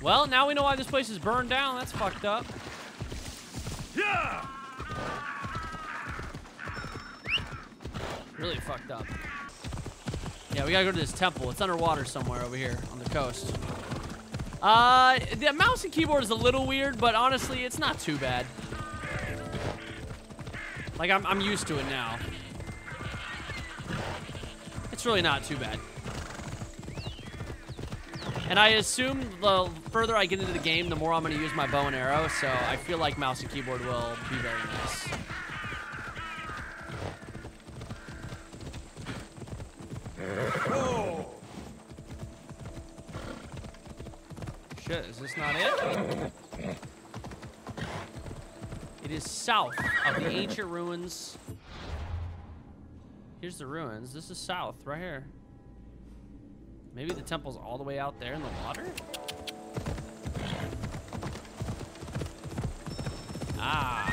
Well, now we know why this place is burned down. That's fucked up. Yeah! Really fucked up. Yeah, we gotta go to this temple. It's underwater somewhere over here on the coast. Uh, the mouse and keyboard is a little weird, but honestly, it's not too bad. Like, I'm, I'm used to it now. It's really not too bad. And I assume the further I get into the game, the more I'm going to use my bow and arrow, so I feel like mouse and keyboard will be very nice. Shit, is this not it? It is south of the ancient ruins. Here's the ruins. This is south, right here. Maybe the temple's all the way out there in the water? Ah,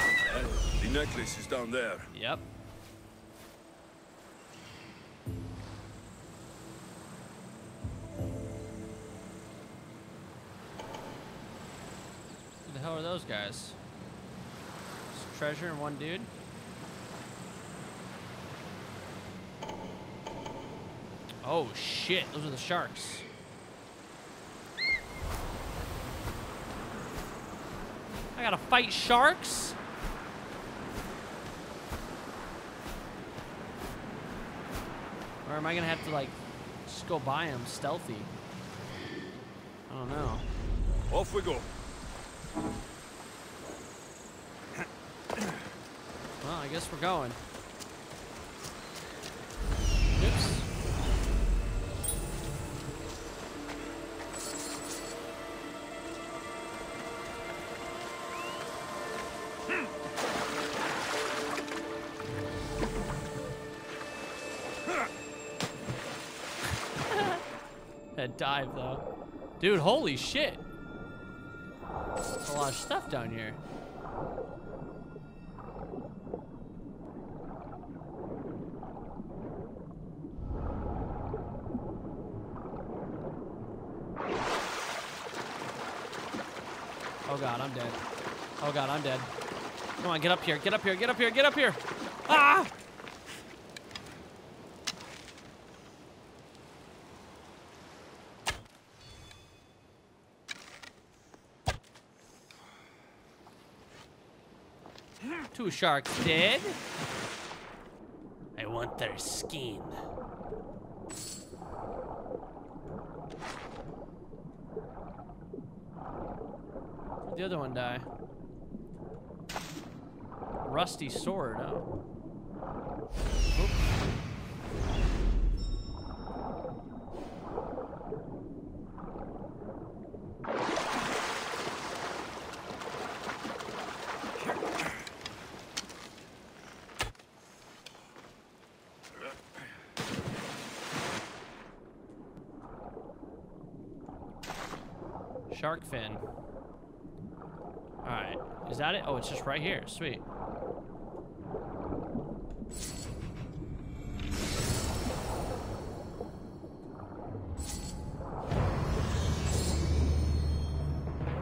The necklace is down there. yep. Who the hell are those guys? Just treasure and one dude? Oh shit, those are the sharks. I gotta fight sharks? Or am I gonna have to like just go by them stealthy? I don't know. Off we go. Well, I guess we're going. That dive though. Dude, holy shit. There's a lot of stuff down here. Oh god, I'm dead. Oh god, I'm dead. Come on, get up here, get up here, get up here, get up here. Ah! Two sharks dead. I want their skin. The other one die? Rusty sword, oh. Oop. Shark fin. Alright. Is that it? Oh, it's just right here. Sweet.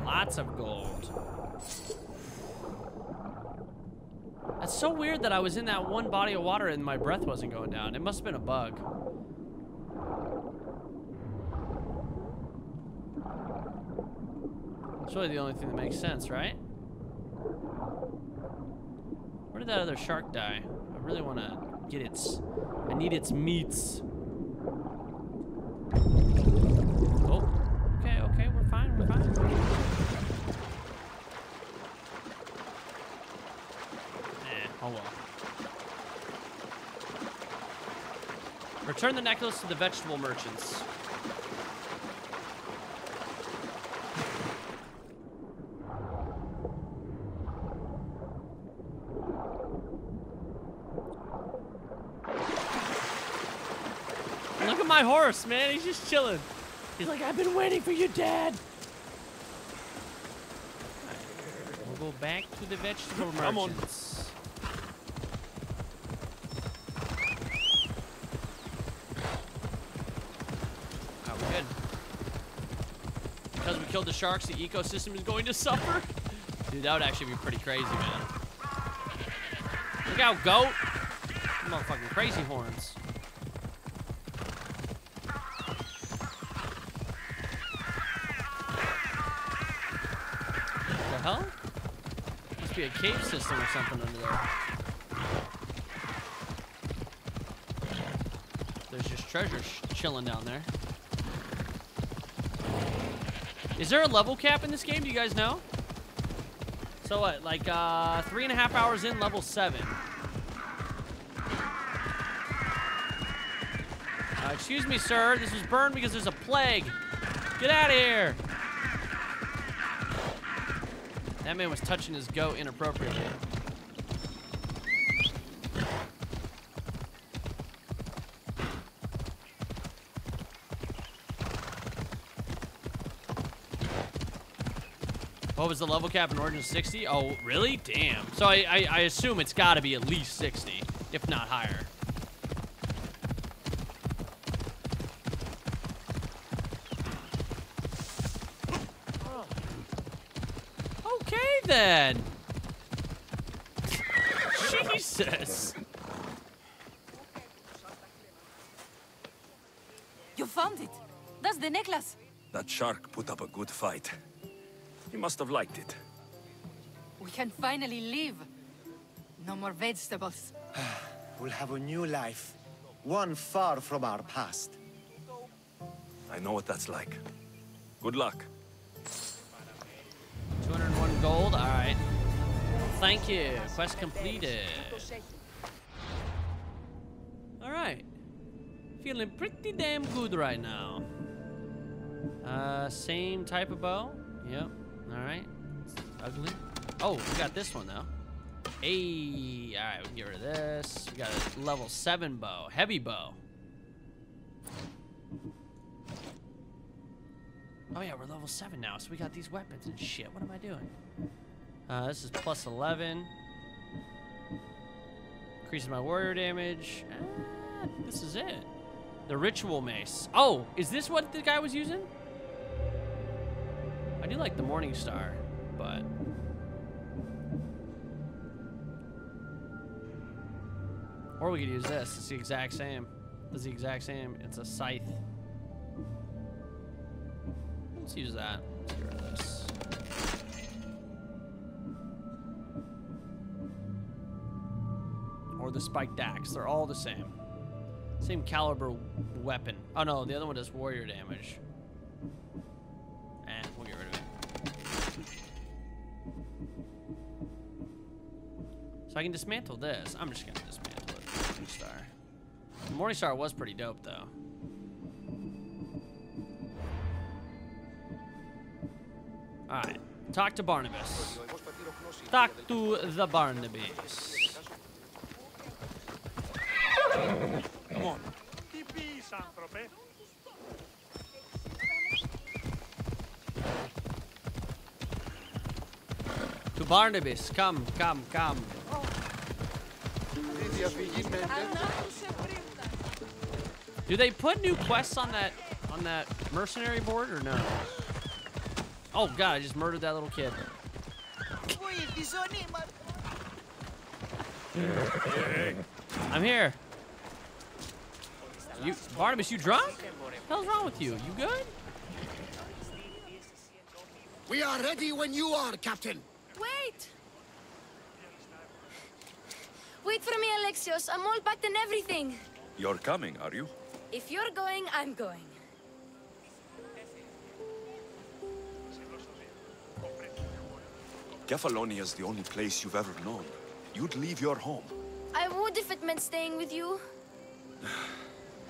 Lots of gold. That's so weird that I was in that one body of water and my breath wasn't going down. It must have been a bug. It's really the only thing that makes sense, right? Where did that other shark die? I really want to get its... I need its meats. Oh. Okay, okay, we're fine, we're fine. Eh, oh well. Return the necklace to the vegetable merchants. Look at my horse, man. He's just chilling. He's like, I've been waiting for you, Dad. We'll go back to the vegetable merchants. Come on. Oh, we're good. because we killed the sharks, the ecosystem is going to suffer? Dude, that would actually be pretty crazy, man. Look out, goat! Motherfucking crazy horns. Hell? Must be a cave system or something under there. There's just treasure chilling down there. Is there a level cap in this game? Do you guys know? So what, like uh, three and a half hours in, level seven. Uh, excuse me, sir. This was burned because there's a plague. Get out of here. That man was touching his goat inappropriately. What was the level cap in Origin 60? Oh, really? Damn. So I, I, I assume it's got to be at least 60, if not higher. Okay, then. Jesus. You found it. That's the necklace. That shark put up a good fight. He must have liked it. We can finally live. No more vegetables. We'll have a new life. One far from our past. I know what that's like. Good luck. 201 gold. All right. Thank you. Quest completed. All right. Feeling pretty damn good right now. Uh, same type of bow. Yep. All right. Ugly. Oh, we got this one though. Hey. All right. We get rid of this. We got a level seven bow. Heavy bow. Oh yeah, we're level 7 now, so we got these weapons and shit. What am I doing? Uh, this is plus 11. Increases my warrior damage. Ah, this is it. The ritual mace. Oh, is this what the guy was using? I do like the morning star, but... Or we could use this. It's the exact same. It's the exact same. It's a scythe. Let's use that. Get rid of this. Or the spiked axe. They're all the same. Same caliber weapon. Oh no, the other one does warrior damage. And we'll get rid of it. So I can dismantle this. I'm just gonna dismantle it. Morningstar. Morningstar was pretty dope though. Alright. Talk to Barnabas. Talk to the Barnabas. Come on. To Barnabas. Come, come, come. Do they put new quests on that on that mercenary board or no? Oh god, I just murdered that little kid. I'm here. You Barnabas, you drunk? What the hell's wrong with you? You good? We are ready when you are, Captain. Wait! Wait for me, Alexios. I'm all packed and everything. You're coming, are you? If you're going, I'm going. Kefalonia is the only place you've ever known. You'd leave your home. I would if it meant staying with you.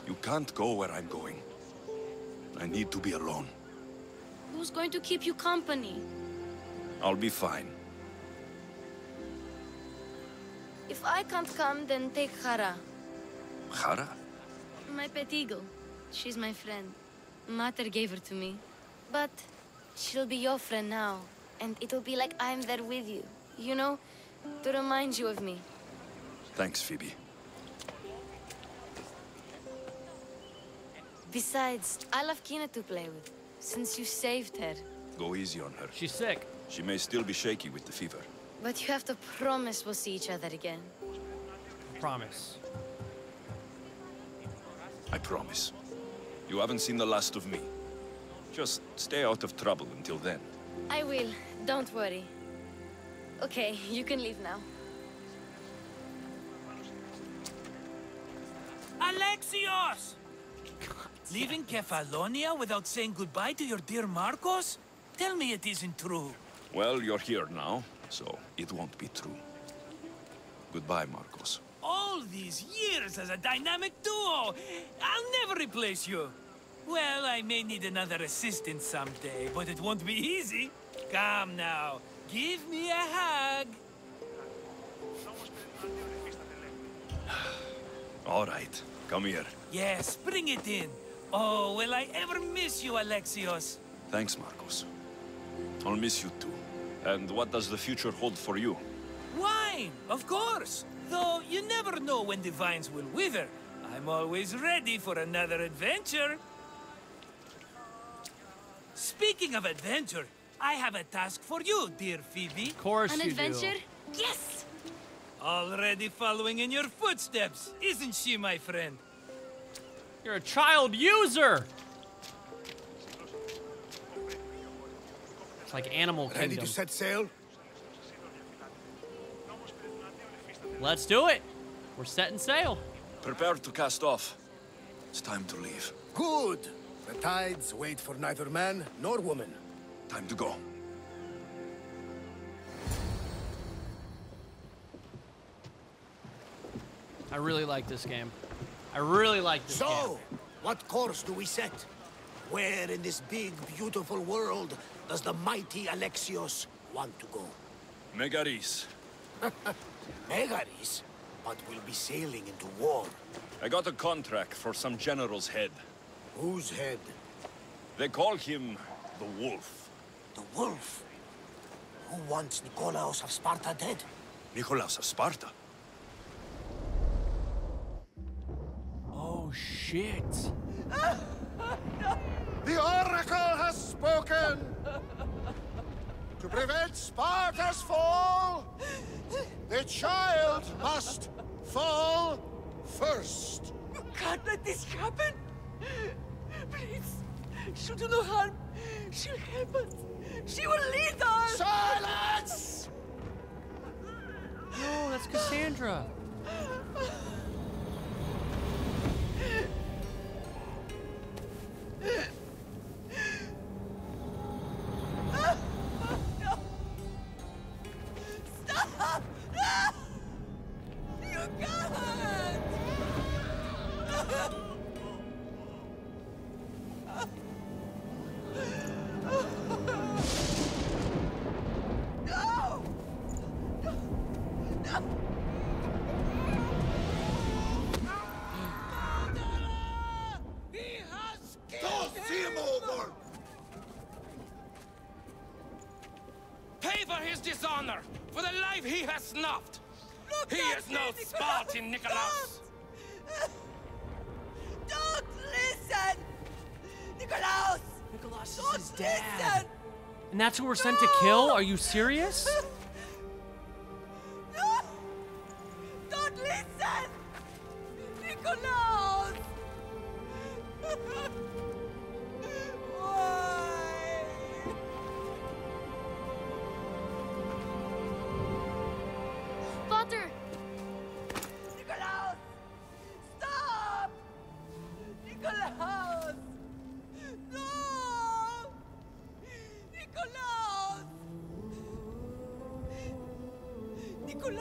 You can't go where I'm going. I need to be alone. Who's going to keep you company? I'll be fine. If I can't come, then take Hara, Hara? my pet eagle. She's my friend. Mater gave her to me. But she'll be your friend now. And it'll be like I'm there with you. You know? To remind you of me. Thanks, Phoebe. Besides, I love Kina to play with. since you saved her. Go easy on her. She's sick. She may still be shaky with the fever. But you have to promise we'll see each other again. Promise. I promise. You haven't seen the last of me. Just stay out of trouble until then. I will. Don't worry. Okay, you can leave now. Alexios! Leaving Kefalonia without saying goodbye to your dear Markos? Tell me it isn't true. Well, you're here now, so it won't be true. Goodbye, Markos. All these years as a dynamic duo! I'll never replace you! Well, I may need another assistant someday, but it won't be easy. Come now, give me a hug. All right, come here. Yes, bring it in. Oh, will I ever miss you, Alexios? Thanks, Markos. I'll miss you too. And what does the future hold for you? Wine, of course. Though you never know when the vines will wither. I'm always ready for another adventure. Speaking of adventure, I have a task for you, dear Phoebe. Of course An you adventure? do. Yes! Already following in your footsteps, isn't she, my friend? You're a child user. It's like Animal Ready Kingdom. to set sail? Let's do it. We're setting sail. Prepare to cast off. It's time to leave. Good. The tides wait for neither man nor woman. Time to go. I really like this game. I really like this game. So, what course do we set? Where in this big, beautiful world does the mighty Alexios want to go? Megaris. Megaris, but we'll be sailing into war. I got a contract for some general's head. Whose head? They call him the Wolf. The wolf. Who wants Nikolaos of Sparta dead? Nicolaus of Sparta. Oh shit. The Oracle has spoken! to prevent Sparta's fall, the child must fall first. You can't let this happen! Please, she'll do no harm. She'll help us. She will lead us! Silence! No, that's Cassandra. Nicholas! Spartan, Nicholas. Don't listen! Nikolaos! Nicholas Don't is his dad. listen! And that's who we're sent to kill? Are you serious?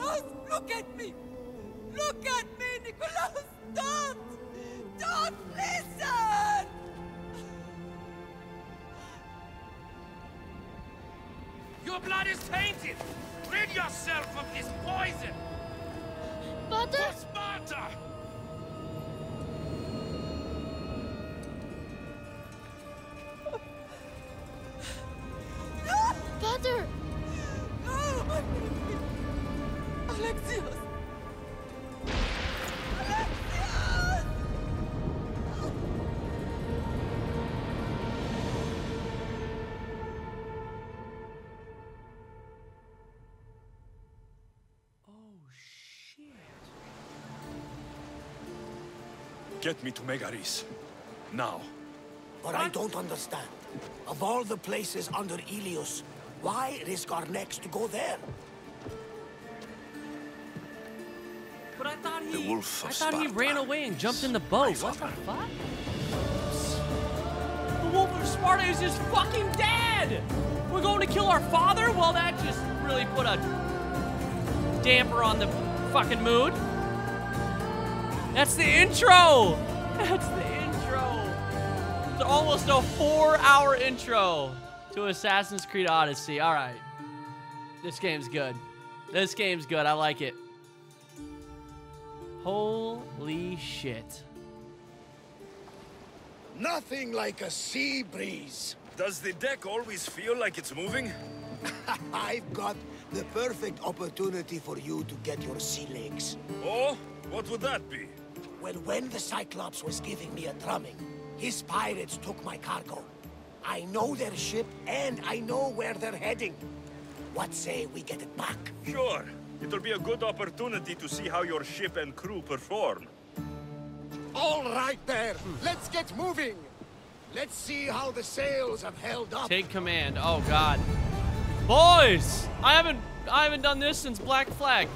Look at me! Get me to Megaris. Now. But I don't understand. Of all the places under Ilios, why risk our necks to go there? But I thought he. The wolf of I thought he ran away and jumped in the boat. What the fuck? The wolf of Sparta is just fucking dead. We're going to kill our father? Well, that just really put a damper on the fucking mood. That's the intro. That's the intro. It's almost a four-hour intro to Assassin's Creed Odyssey. All right. This game's good. This game's good. I like it. Holy shit. Nothing like a sea breeze. Does the deck always feel like it's moving? I've got the perfect opportunity for you to get your sea legs. Oh, what would that be? Well, when the Cyclops was giving me a drumming, his pirates took my cargo. I know their ship, and I know where they're heading. What say we get it back? Sure. It'll be a good opportunity to see how your ship and crew perform. All right there, let's get moving. Let's see how the sails have held up. Take command. Oh god. Boys! I haven't I haven't done this since Black Flag.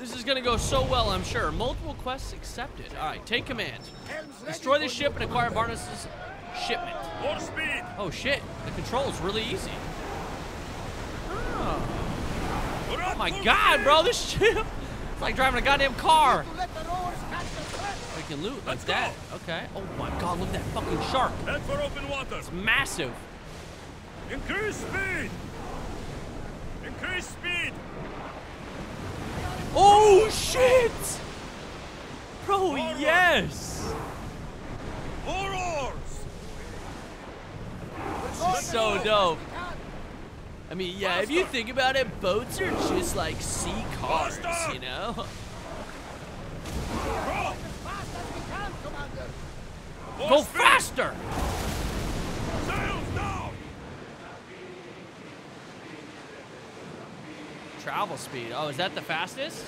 This is gonna go so well, I'm sure. Multiple quests accepted. Alright, take command. Destroy the ship and acquire Barnabas' shipment. More speed! Oh shit, the control's really easy. Oh, Oh my god, bro, this ship! It's like driving a goddamn car. We can loot like that. Okay. Oh my god, look at that fucking shark. Head for open water. It's massive. Increase speed! Increase speed! Oh shit! Bro, yes! More oars! So dope. I mean, yeah, if you think about it, boats are just like sea cars, you know? Go faster! Sails down! Travel speed. Oh, is that the fastest?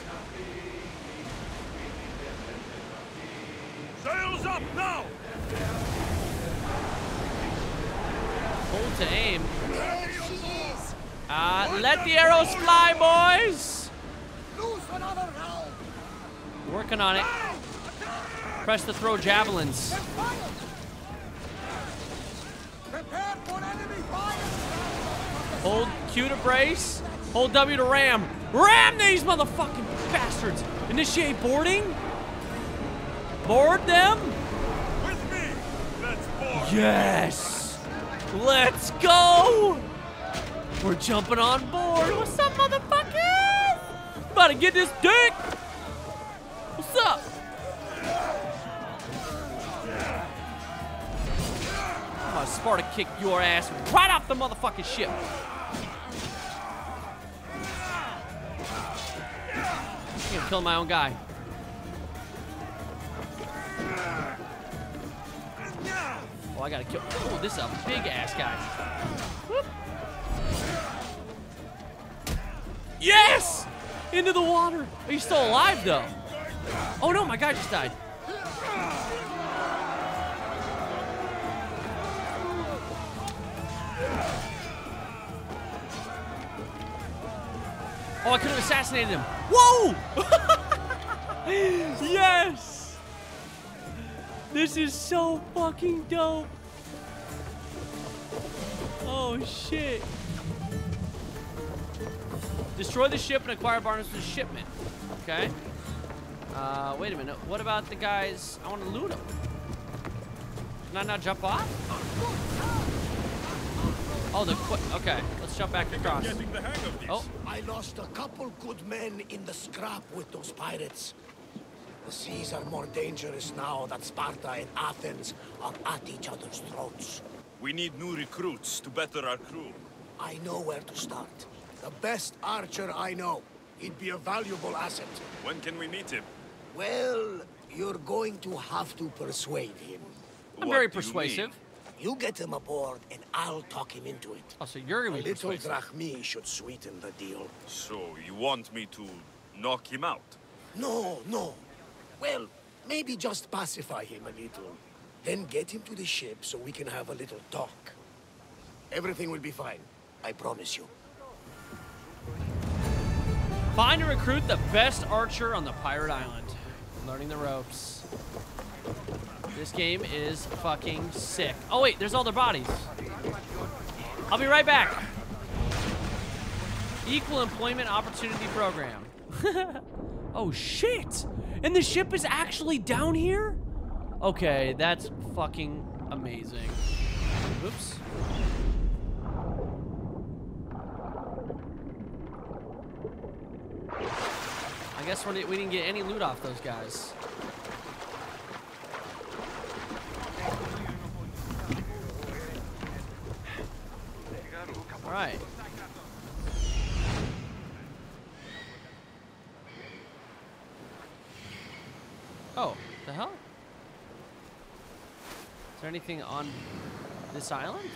Sails up now! Hold to aim. There she is. Uh, let the arrows fly, boys! Loose another round. Working on it. Press to throw javelins. Prepare for enemy fire. Hold Q to brace. Hold W to ram. Ram these motherfucking bastards! Initiate boarding? Board them? With me! Let's board! Yes! Let's go! We're jumping on board. What's up, motherfuckers? About to get this dick. What's up? I'm gonna Sparta kick your ass right off the motherfucking ship. I'm gonna kill my own guy. Oh, I gotta kill. Oh, this is a big ass guy. Whoop. Yes! Into the water. Are you still alive though? Oh no, my guy just died. Oh, I could have assassinated him. Whoa! yes! This is so fucking dope. Oh shit. Destroy the ship and acquire Barnabas' shipment. Okay. Uh, wait a minute. What about the guys? I want to loot them. Can I not jump off? Oh, the qu- okay. Let's jump back across. Getting the hang of this. Oh, I lost a couple good men in the scrap with those pirates. The seas are more dangerous now that Sparta and Athens are at each other's throats. We need new recruits to better our crew. I know where to start. The best archer I know. He'd be a valuable asset. When can we meet him? Well, you're going to have to persuade him. I'm What very do you persuasive. You get him aboard, and I'll talk him into it. Oh, so you're gonna be little persuasive. drachmi should sweeten the deal. So, you want me to knock him out? No, no. Well, Maybe just pacify him a little. Then get him to the ship so we can have a little talk. Everything will be fine. I promise you. Find and recruit the best archer on the pirate island. Learning the ropes. This game is fucking sick. Oh wait, there's all their bodies. I'll be right back. Equal Employment Opportunity Program. oh shit! And the ship is actually down here? Okay, that's fucking amazing. Oops. Guess we didn't get any loot off those guys. All right. Oh, the hell? Is there anything on this island?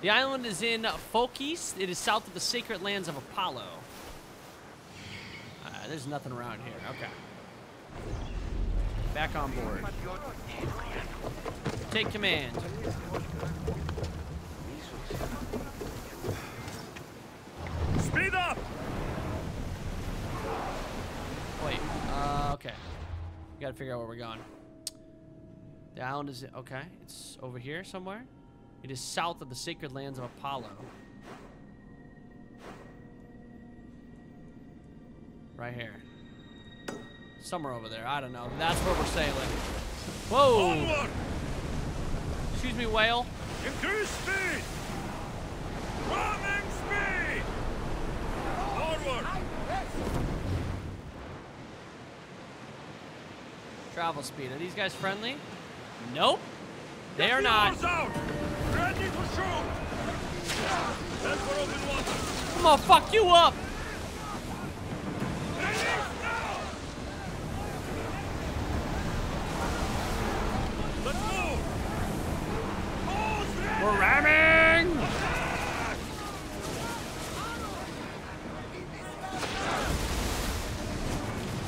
The island is in Phokis. It is south of the sacred lands of Apollo. There's nothing around here. Okay. Back on board. Take command. Speed up! Wait. Uh, okay. We gotta figure out where we're going. The island is okay. It's over here somewhere. It is south of the sacred lands of Apollo. Right here. Somewhere over there. I don't know. That's where we're sailing. Whoa! Onward! Excuse me, whale. Increase speed! Ramming speed! Onward! Travel speed. Are these guys friendly? Nope. They Get are the not. oars out! Ready to shoot! Head for open water! I'm gonna fuck you up. Release now! Let's move! Hose ready! We're ramming.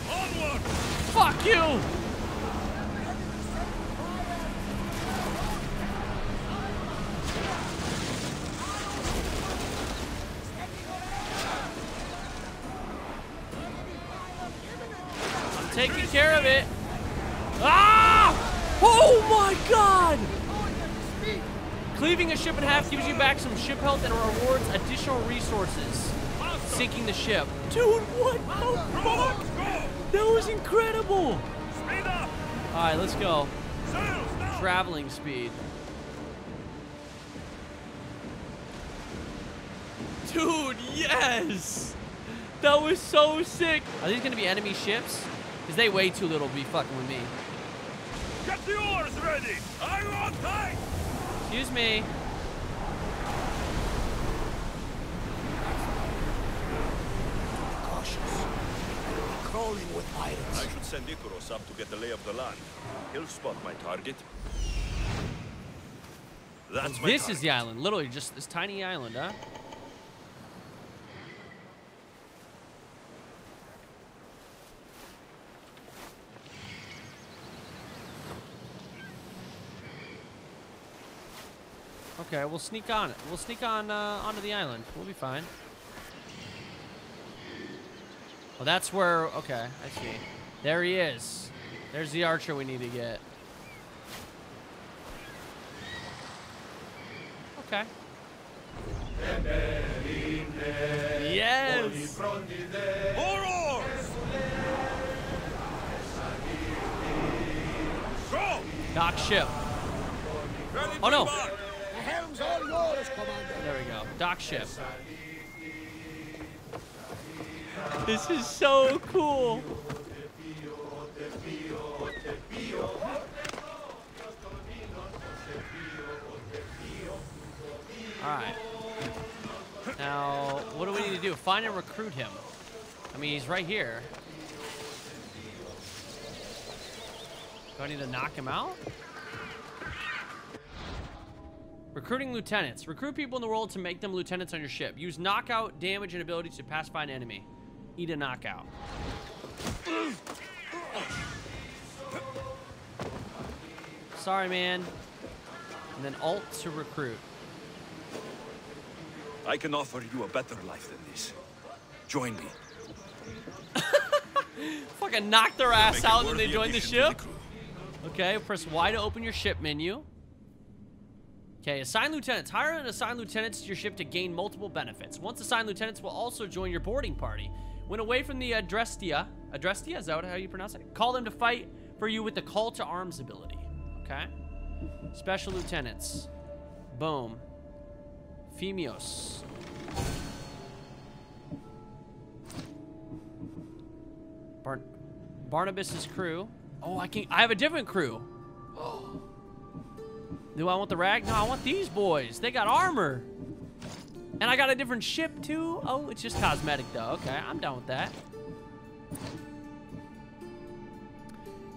Onward! Fuck you. I'm taking care of it. Ah! Oh my god! Cleaving a ship in half gives you back some ship health and rewards additional resources. Sinking the ship. Dude, what the fuck? That was incredible! Speed up! Alright, let's go. Traveling speed. Dude, yes! That was so sick! Are these gonna be enemy ships? Because they way too little to be fucking with me. Get the oars ready! I'm on tight? Excuse me. Cautious. We're crawling with pirates. I should send Ikaros up to get the lay of the land. He'll spot my target. That's my This target. is the island. Literally just this tiny island, huh? Okay, we'll sneak on it. We'll sneak on uh, onto the island. We'll be fine. Well, that's where. Okay, I see. There he is. There's the archer we need to get. Okay. Yes. More oars! Go! Dock ship. Oh, no. The helm's all yours, Commander. There we go. Dock ship. This is so cool. Alright. Now, what do we need to do? Find and recruit him. I mean, he's right here. Do I need to knock him out? Recruiting lieutenants. Recruit people in the world to make them lieutenants on your ship. Use knockout, damage, and ability to pacify an enemy eat a knockout. Sorry, man. And then alt to recruit. I can offer you a better life than this. Join me. Fucking knock their ass out and they join the ship. The okay, press Y to open your ship menu. Okay, assign lieutenants. Hire and assign lieutenants to your ship to gain multiple benefits. Once assigned lieutenants will also join your boarding party. When away from the Adrestia, Adrestia, is that how you pronounce it? Call them to fight for you with the call to arms ability. Okay? Special lieutenants. Boom. Femios. Bar Barnabas's crew. Oh, I can I have a different crew. Do I want the rag? No, I want these boys. They got armor. And I got a different ship too. Oh, it's just cosmetic though. Okay, I'm down with that.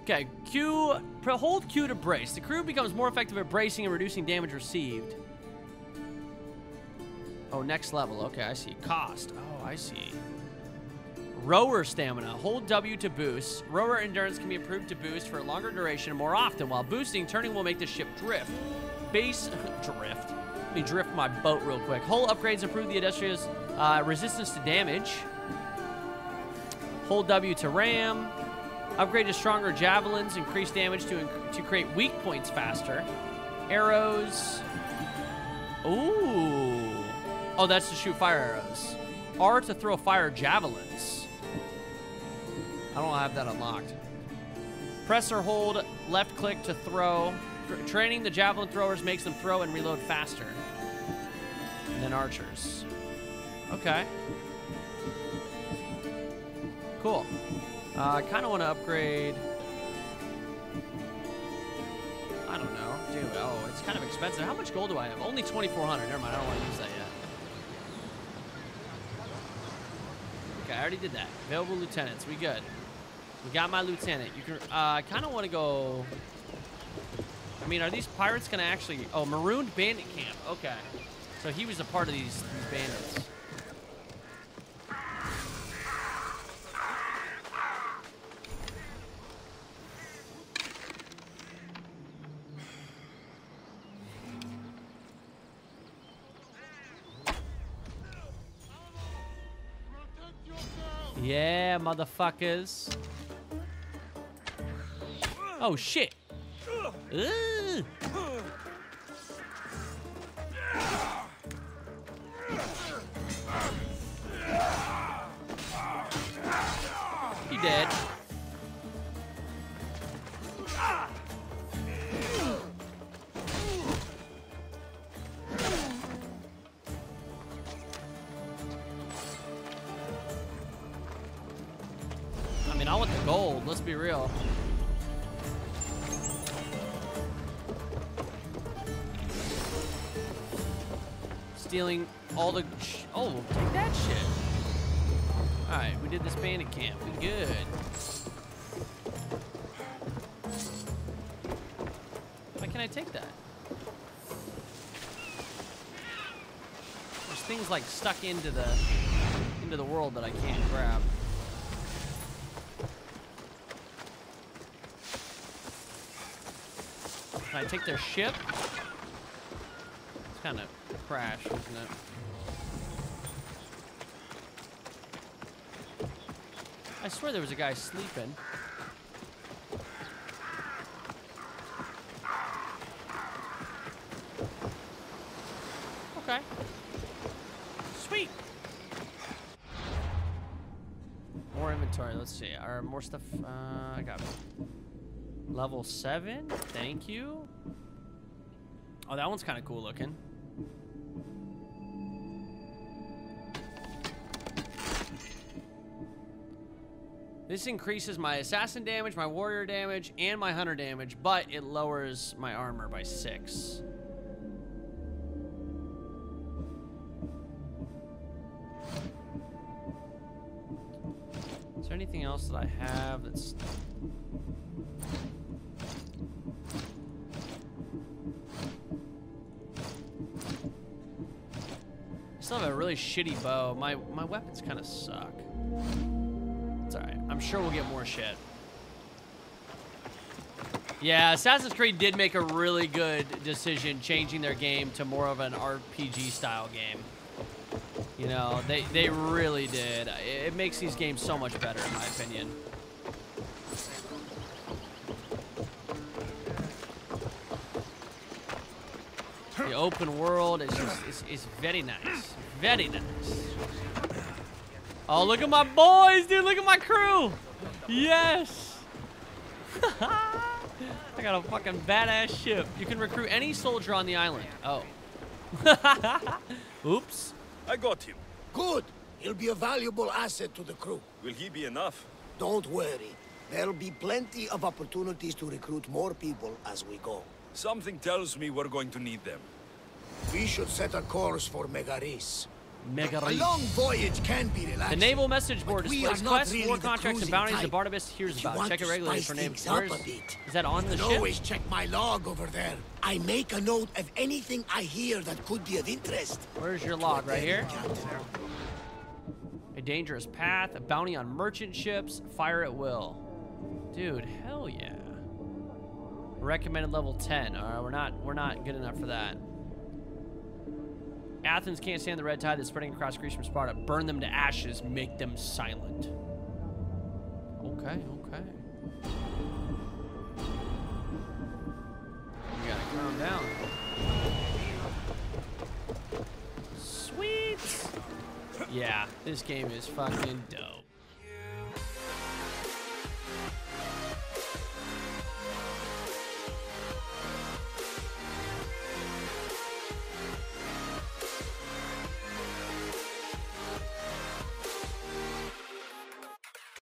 Okay, Q, hold Q to brace. The crew becomes more effective at bracing and reducing damage received. Oh, next level. Okay, I see. Cost. Oh, I see. Rower stamina. Hold W to boost. Rower endurance can be improved to boost for a longer duration and more often. While boosting, turning will make the ship drift. Base drift. Me drift my boat real quick. Hull upgrades improve the Industrious uh, resistance to damage. Hold W to ram. Upgrade to stronger javelins. Increase damage to to create weak points faster. Arrows. Ooh. Oh, that's to shoot fire arrows. R to throw fire javelins. I don't have that unlocked. Press or hold left click to throw. Tr- training the javelin throwers makes them throw and reload faster than archers. Okay. Cool. Uh, I kind of want to upgrade. I don't know, dude. Oh, it's kind of expensive. How much gold do I have? Only 2,400. Never mind. I don't want to use that yet. Okay, I already did that. Available lieutenants. We good. We got my lieutenant. You can. Uh, I kind of want to go. I mean, are these pirates gonna actually? Oh, marooned bandit camp. Okay, so he was a part of these these bandits. Yeah, motherfuckers. Oh shit. Ugh. He dead. I mean, I want the gold. Let's be real. Stealing all the. Oh, take that shit. All right, we did this bandit camp. We good. Why can I take that? There's things like stuck into the into the world that I can't grab. Can I take their ship? It's kind of crash, isn't it? I swear there was a guy sleeping. Okay. Sweet. More inventory. Let's see. Are more stuff? Uh, I got level seven. Thank you. Oh, that one's kind of cool looking. This increases my assassin damage, my warrior damage, and my hunter damage, but it lowers my armor by six. Is there anything else that I have that's... I still have a really shitty bow. My, my weapons kind of suck. I'm sure we'll get more shit. Yeah, Assassin's Creed did make a really good decision changing their game to more of an RPG style game. You know, they, they really did. It it makes these games so much better, in my opinion. The open world is just, it's, it's very nice. Very nice. Oh, look at my boys, dude. Look at my crew. Yes. I got a fucking badass ship. You can recruit any soldier on the island. Oh. Oops. I got him. Good. He'll be a valuable asset to the crew. Will he be enough? Don't worry. There'll be plenty of opportunities to recruit more people as we go. Something tells me we're going to need them. We should set a course for Megaris. Mega A long voyage can be relaxing. The naval message board displays quests, really war contracts, and bounties that. Barnabas hears about. Check it regularly for names. Where's, is that on you the ship? always check my log over there. I make a note of anything I hear that could be of interest. Where's your log? Right here? A dangerous path, a bounty on merchant ships, fire at will. Dude, hell yeah. Recommended level 10. All right, we're not we're not good enough for that. Athens can't stand the red tide that's spreading across Greece from Sparta. Burn them to ashes, make them silent. Okay, okay. You gotta calm down. Sweet. Yeah, this game is fucking dope.